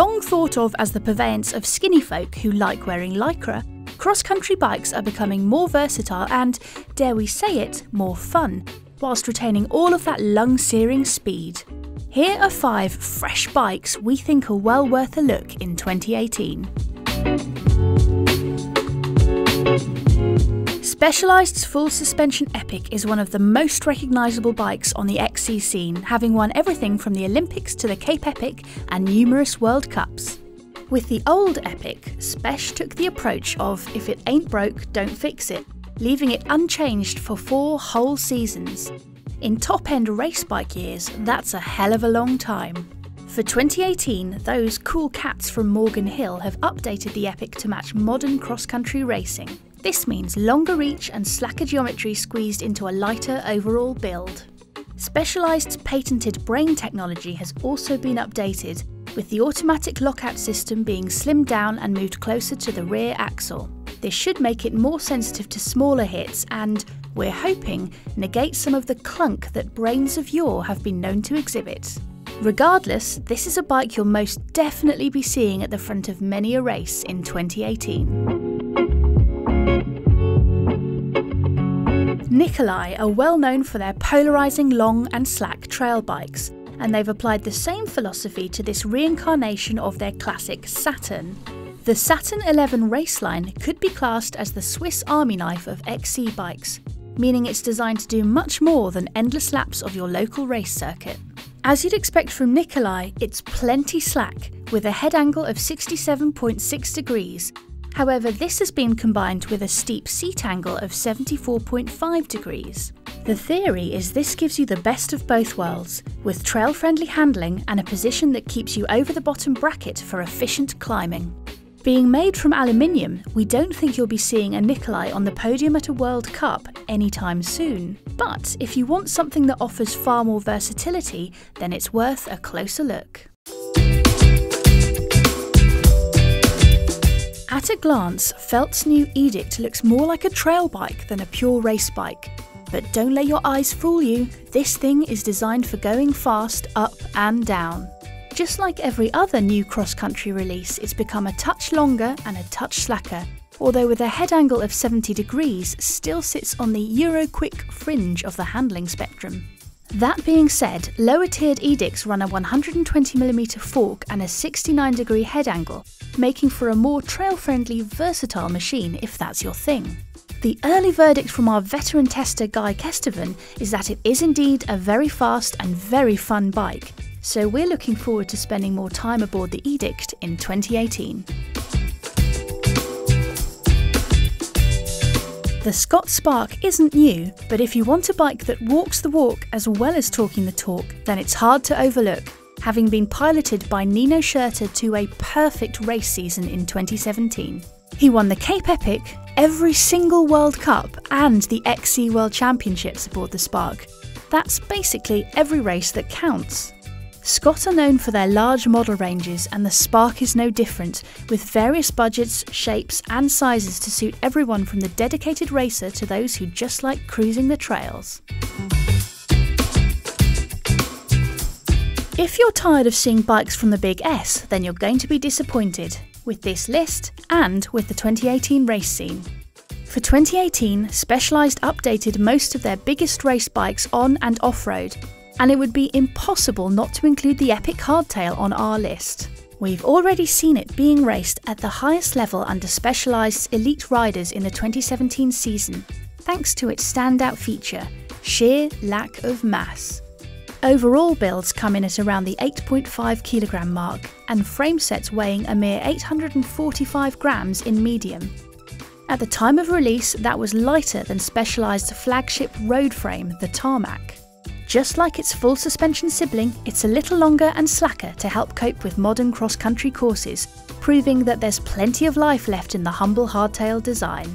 Long thought of as the purveyance of skinny folk who like wearing lycra, cross country bikes are becoming more versatile and, dare we say it, more fun, whilst retaining all of that lung searing speed. Here are five fresh bikes we think are well worth a look in 2018. Specialized's full suspension Epic is one of the most recognisable bikes on the XC scene, having won everything from the Olympics to the Cape Epic and numerous World Cups. With the old Epic, Spesh took the approach of if it ain't broke, don't fix it, leaving it unchanged for four whole seasons. In top end race bike years, that's a hell of a long time. For 2018, those cool cats from Morgan Hill have updated the Epic to match modern cross country racing. This means longer reach and slacker geometry squeezed into a lighter overall build. Specialized's patented brain technology has also been updated, with the automatic lockout system being slimmed down and moved closer to the rear axle. This should make it more sensitive to smaller hits and, we're hoping, negate some of the clunk that brains of yore have been known to exhibit. Regardless, this is a bike you'll most definitely be seeing at the front of many a race in 2018. Nicolai are well known for their polarising long and slack trail bikes, and they've applied the same philosophy to this reincarnation of their classic Saturn. The Saturn 11 Raceline could be classed as the Swiss army knife of XC bikes, meaning it's designed to do much more than endless laps of your local race circuit. As you'd expect from Nicolai, it's plenty slack, with a head angle of 67.6 degrees However, this has been combined with a steep seat angle of 74.5 degrees. The theory is this gives you the best of both worlds, with trail friendly handling and a position that keeps you over the bottom bracket for efficient climbing. Being made from aluminium, we don't think you'll be seeing a Nicolai on the podium at a World Cup anytime soon. But if you want something that offers far more versatility, then it's worth a closer look. At a glance, Felt's new Edict looks more like a trail bike than a pure race bike. But don't let your eyes fool you, this thing is designed for going fast up and down. Just like every other new cross country release, it's become a touch longer and a touch slacker, although with a head angle of 70 degrees, still sits on the Euro Quick fringe of the handling spectrum. That being said, lower tiered edicts run a 120mm fork and a 69 degree head angle, making for a more trail friendly, versatile machine if that's your thing. The early verdict from our veteran tester Guy Kesteven is that it is indeed a very fast and very fun bike, so we're looking forward to spending more time aboard the Edict in 2018. The Scott Spark isn't new, but if you want a bike that walks the walk as well as talking the talk, then it's hard to overlook having been piloted by Nino Schurter to a perfect race season in 2017. He won the Cape Epic, every single World Cup, and the XC World Championships aboard the Spark. That's basically every race that counts. Scott are known for their large model ranges, and the Spark is no different, with various budgets, shapes, and sizes to suit everyone from the dedicated racer to those who just like cruising the trails. If you're tired of seeing bikes from the Big S, then you're going to be disappointed with this list and with the 2018 race scene. For 2018, Specialized updated most of their biggest race bikes on and off road, and it would be impossible not to include the Epic Hardtail on our list. We've already seen it being raced at the highest level under Specialized's elite riders in the 2017 season, thanks to its standout feature sheer lack of mass. Overall builds come in at around the 8.5 kilogram mark, and frame sets weighing a mere 845 grams in medium. At the time of release, that was lighter than Specialized's flagship road frame, the Tarmac. Just like its full suspension sibling, it's a little longer and slacker to help cope with modern cross-country courses, proving that there's plenty of life left in the humble hardtail design.